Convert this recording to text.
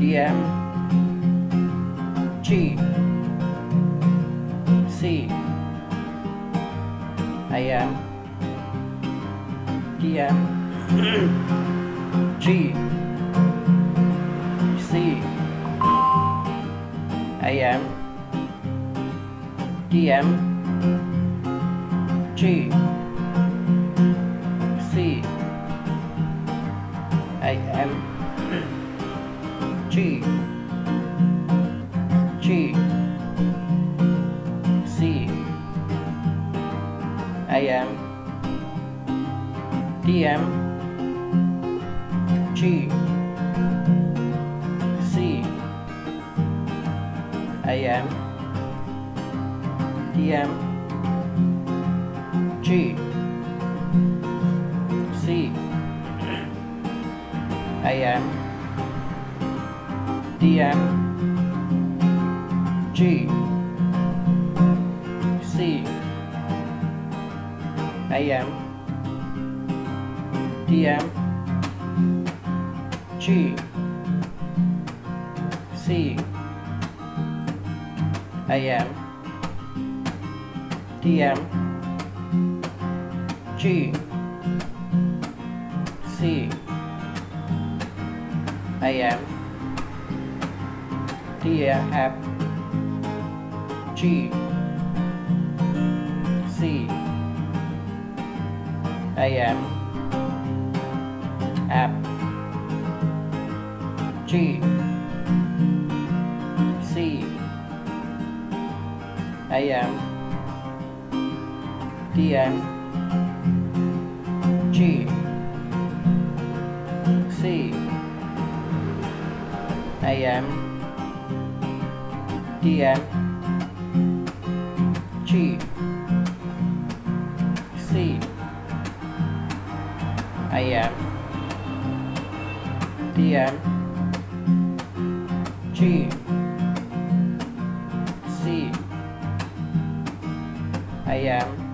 DM G C AM DM G C AM DM G C AM G. G. C. AM DM G. C. AM DM G. C. AM DM G C AM DM G C AM DM G C AM DF G C AM App G C AM DM G C AM DM G. C. AM DM G. C. AM